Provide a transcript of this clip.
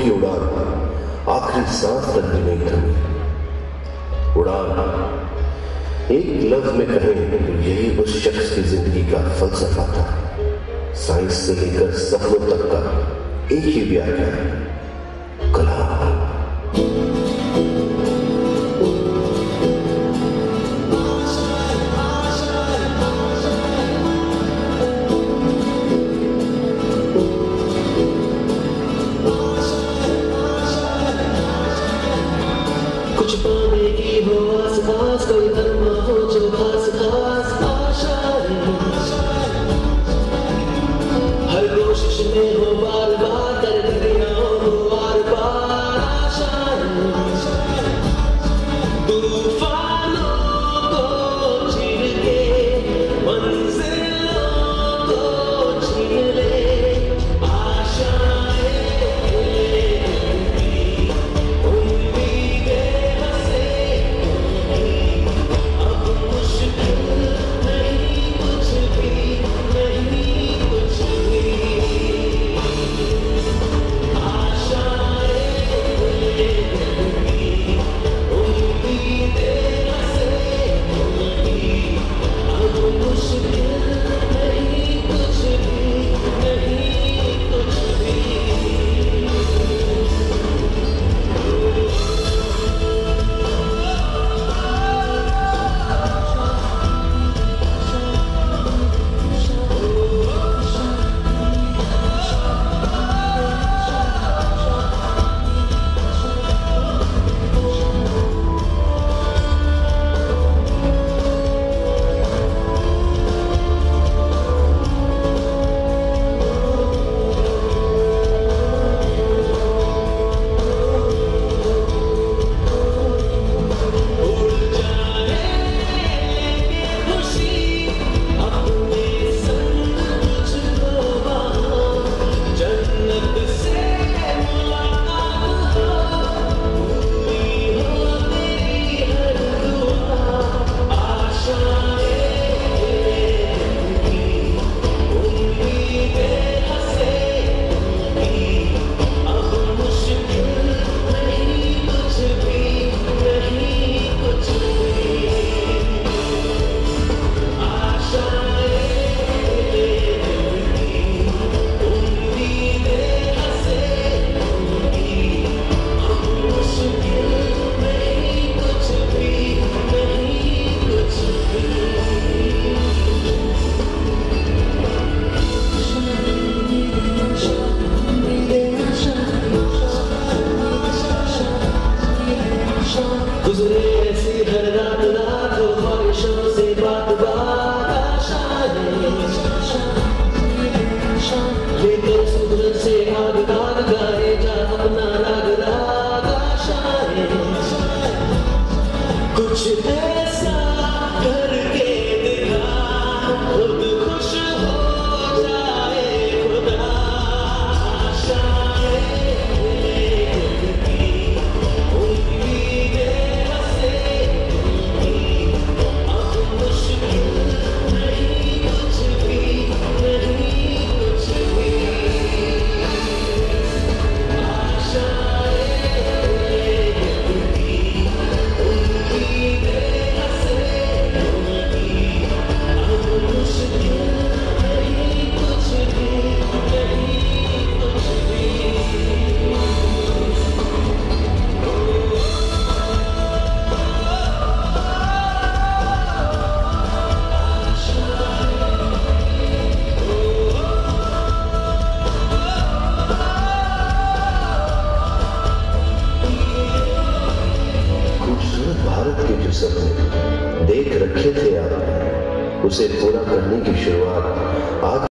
अपनी उड़ान। आखिरी सांस तक भी नहीं थमी उड़ान। एक लफ्ज में कहें तो यही उस शख्स की ज़िंदगी का फलसफा था। साइंस से लेकर सफलों तक का एक ही व्याख्या है। God's go to brought the Bharat के जो सपने देख रखे थे आप उसे पूरा करने की शुरुआत आज